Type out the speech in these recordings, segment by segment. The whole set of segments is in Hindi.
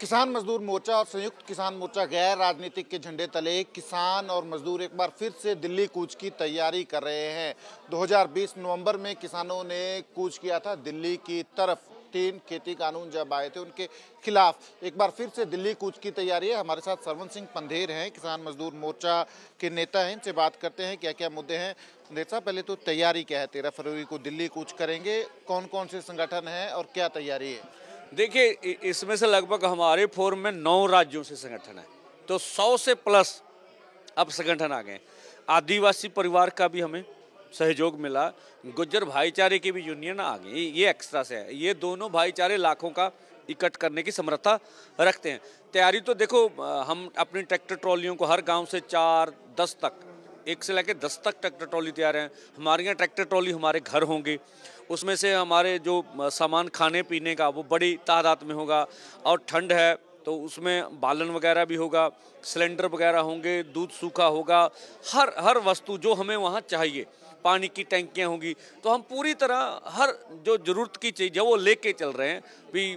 किसान मजदूर मोर्चा और संयुक्त किसान मोर्चा गैर राजनीतिक के झंडे तले किसान और मजदूर एक बार फिर से दिल्ली कूच की तैयारी कर रहे हैं। 2020 नवंबर में किसानों ने कूच किया था दिल्ली की तरफ़। तीन खेती कानून जब आए थे, उनके खिलाफ एक बार फिर से दिल्ली कूच की तैयारी है। हमारे साथ सरवन सिंह पंधेर हैं, किसान मजदूर मोर्चा के नेता हैं। इनसे बात करते हैं क्या क्या मुद्दे हैं। पंधेर साहब, पहले तो तैयारी क्या है तेरह फरवरी को दिल्ली कूच करेंगे। कौन कौन से संगठन हैं और क्या तैयारी है? देखिए इसमें से लगभग हमारे फोरम में नौ राज्यों से संगठन है। तो सौ से प्लस अब संगठन आ गए आदिवासी परिवार का भी हमें सहयोग मिला। गुज्जर भाईचारे की भी यूनियन आ गई। ये एक्स्ट्रा से है। ये दोनों भाईचारे लाखों का इकट्ठ करने की समर्था रखते हैं। तैयारी तो देखो हम अपनी ट्रैक्टर ट्रॉलियों को हर गाँव से चार, दस तक एक से लेकर दस तक ट्रैक्टर ट्रॉली तैयार हैं। हमारे यहाँ ट्रैक्टर ट्रॉली हमारे घर होंगे। उसमें से हमारे जो सामान खाने पीने का वो बड़ी तादाद में होगा और ठंड है तो उसमें बालन वगैरह भी होगा, सिलेंडर वगैरह होंगे, दूध सूखा होगा, हर हर वस्तु जो हमें वहाँ चाहिए, पानी की टैंकियाँ होंगी। तो हम पूरी तरह हर जो ज़रूरत की चीज़ है वो लेके चल रहे हैं। भी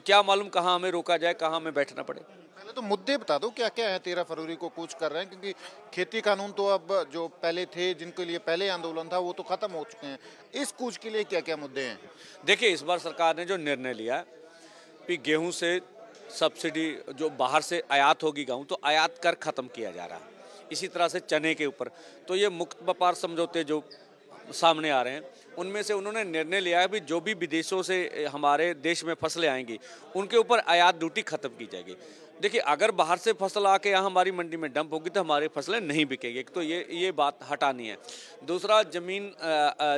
क्या मालूम कहाँ हमें रोका जाए कहाँ हमें बैठना पड़े। पहले तो मुद्दे बता दो क्या क्या है तेरह फरवरी को कूच कर रहे हैं? क्योंकि खेती कानून तो अब जो पहले थे जिनके लिए पहले आंदोलन था वो तो खत्म हो चुके हैं। इस कूच के लिए क्या क्या मुद्दे हैं? देखिए इस बार सरकार ने जो निर्णय लिया कि गेहूँ से सब्सिडी जो बाहर से आयात होगी गेहूँ तो आयात कर खत्म किया जा रहा है। इसी तरह से चने के ऊपर। तो ये मुक्त व्यापार समझौते जो सामने आ रहे हैं। उनमें से उन्होंने निर्णय लिया है कि जो भी विदेशों से हमारे देश में फ़सलें आएँगी, उनके ऊपर आयात ड्यूटी खत्म की जाएगी। देखिए, अगर बाहर से फ़सल आके यहाँ हमारी मंडी में डंप होगी तो हमारी फ़सलें नहीं बिकेगी। तो ये ये बात हटानी है। दूसरा, ज़मीन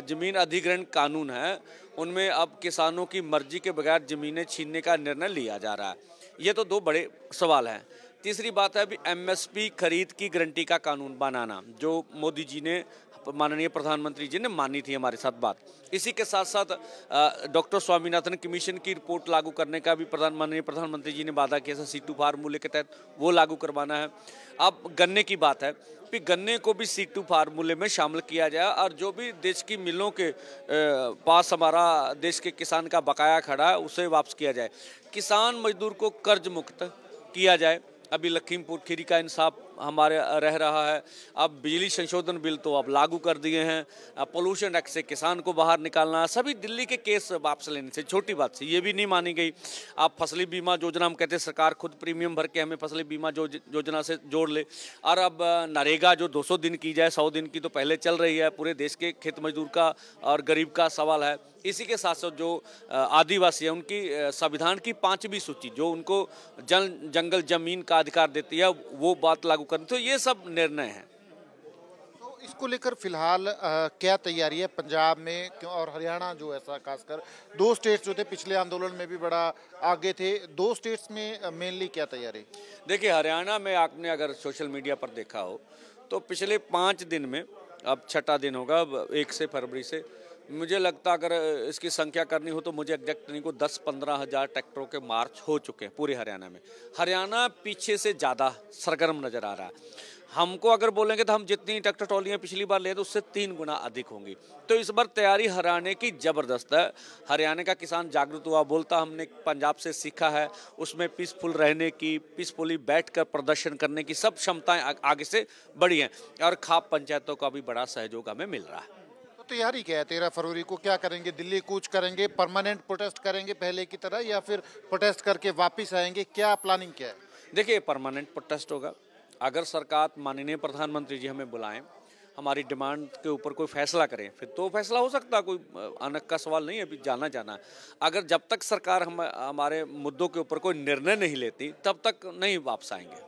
ज़मीन अधिग्रहण कानून है। उनमें अब किसानों की मर्ज़ी के बगैर ज़मीनें छीनने का निर्णय लिया जा रहा है। ये तो दो बड़े सवाल हैं। तीसरी बात है अभी एमएसपी खरीद की गारंटी का कानून बनाना, जो मोदी जी ने माननीय प्रधानमंत्री जी ने मानी थी हमारे साथ बात। इसी के साथ साथ डॉक्टर स्वामीनाथन कमीशन की रिपोर्ट लागू करने का भी प्रधान, माननीय प्रधानमंत्री जी ने वादा किया था सी टू फार्मूले के तहत वो लागू करवाना है। अब गन्ने की बात है कि गन्ने को भी सी टू फार्मूले में शामिल किया जाए और जो भी देश की मिलों के पास हमारा देश के किसान का बकाया खड़ा है, उसे वापस किया जाए। किसान मजदूर को कर्ज मुक्त किया जाए। अभी लखीमपुर खीरी का इंसाफ हमारे रह रहा है। अब बिजली संशोधन बिल तो अब लागू कर दिए हैं। पोल्यूशन एक्ट से किसान को बाहर निकालना, सभी दिल्ली के केस वापस लेने से, छोटी बात से, ये भी नहीं मानी गई। आप फसली बीमा योजना, हम कहते हैं, सरकार खुद प्रीमियम भर के हमें फसली बीमा योजना से जोड़ ले। और अब नरेगा जो 200 दिन की जाए 100 दिन की तो पहले चल रही है, पूरे देश के खेत मजदूर का और गरीब का सवाल है। इसी के साथ साथ जो आदिवासी है, उनकी संविधान की पांचवी सूची, जो उनको जल जंगल ज़मीन का अधिकार देती है, वो बात लागू करनी तो ये सब निर्णय है। तो इसको लेकर फ़िलहाल क्या तैयारी है पंजाब में? क्यों? और हरियाणा जो ऐसा खासकर दो स्टेट्स जो थे पिछले आंदोलन में भी बड़ा आगे थे। दो स्टेट्स में मेनली क्या तैयारी? देखिए हरियाणा में आपने अगर सोशल मीडिया पर देखा हो तो पिछले पाँच दिन में अब छठा दिन होगा अब एक से फरवरी से मुझे लगता अगर इसकी संख्या करनी हो तो मुझे एग्जैक्ट नहीं को दस पंद्रह हज़ार ट्रैक्टरों के मार्च हो चुके हैं पूरे हरियाणा में। हरियाणा पीछे से ज़्यादा सरगर्म नज़र आ रहा है। हमको अगर बोलेंगे तो हम जितनी ट्रैक्टर ट्रॉलियाँ पिछली बार ले तो उससे तीन गुना अधिक होंगी। तो इस बार तैयारी हरियाणा की ज़बरदस्त है। हरियाणा का किसान जागरूक हुआ, बोलता हमने पंजाब से सीखा है, उसमें पीसफुल रहने की पीसफुली बैठकर प्रदर्शन करने की सब क्षमताएँ आगे से बढ़ी हैं। और खाप पंचायतों का भी बड़ा सहयोग हमें मिल रहा है। तैयारी क्या है। तेरह फरवरी को क्या करेंगे? दिल्ली कूच करेंगे परमानेंट प्रोटेस्ट करेंगे पहले की तरह या फिर प्रोटेस्ट करके वापस आएँगे? क्या प्लानिंग क्या है? देखिए परमानेंट प्रोटेस्ट होगा। अगर सरकार माननीय प्रधानमंत्री जी हमें बुलाएँ हमारी डिमांड के ऊपर कोई फैसला करें फिर तो फैसला हो सकता है। कोई अनक का सवाल नहीं है अभी जाना जाना। अगर जब तक सरकार हम हमारे मुद्दों के ऊपर कोई निर्णय नहीं लेती तब तक नहीं वापस आएँगे।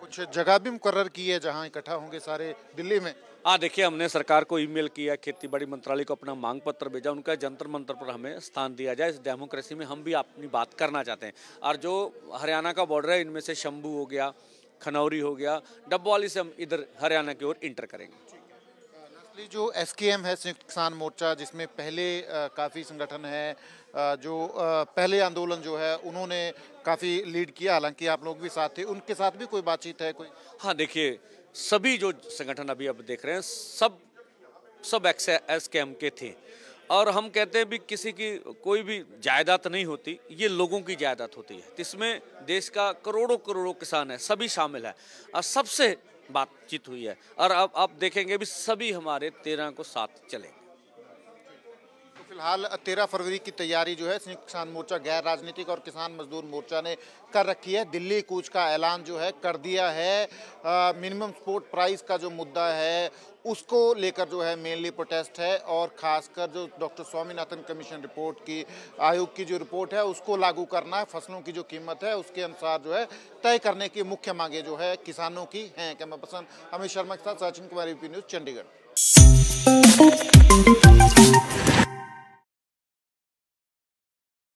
कुछ जगह भी मुकर की है जहाँ इकट्ठा होंगे सारे दिल्ली में। हाँ देखिए हमने सरकार को ईमेल किया खेती बाड़ी मंत्रालय को अपना मांग पत्र भेजा उनका जंतर मंत्र पर हमें स्थान दिया जाए। इस डेमोक्रेसी में हम भी अपनी बात करना चाहते हैं। और जो हरियाणा का बॉर्डर है इनमें से शंभू हो गया खनौरी हो गया डब्बवाली से हम इधर हरियाणा की ओर इंटर करेंगे। जो एस है संयुक्त किसान मोर्चा जिसमें पहले काफ़ी संगठन है जो पहले आंदोलन जो है उन्होंने काफ़ी लीड किया। हालाँकि आप लोग भी साथ थे उनके साथ भी कोई बातचीत है कोई? हाँ देखिए सभी जो संगठन अभी अब देख रहे हैं, सब सब एक्स एस के एम के थे। और हम कहते हैं भी किसी की कोई भी जायदाद नहीं होती, ये लोगों की जायदाद होती है। इसमें देश का करोड़ों करोड़ों किसान है, सभी शामिल है। और सबसे बातचीत हुई है। और अब आप देखेंगे भी सभी हमारे तेरह को साथ चलेंगे फ़िलहाल तेरह फरवरी की तैयारी जो है संयुक्त किसान मोर्चा, गैर राजनीतिक और किसान मजदूर मोर्चा ने कर रखी है। दिल्ली कूच का ऐलान जो है कर दिया है। मिनिमम सपोर्ट प्राइस का जो मुद्दा है, उसको लेकर जो है मेनली प्रोटेस्ट है और खासकर जो डॉक्टर स्वामीनाथन कमीशन रिपोर्ट की, आयोग की जो रिपोर्ट है, उसको लागू करना है। फ़सलों की जो कीमत है, उसके अनुसार जो है तय करने की मुख्य मांगे जो है किसानों की हैं। कैमरा पर्सन अमित शर्मा के साथ सचिन कुमार यूपी न्यूज़ चंडीगढ़।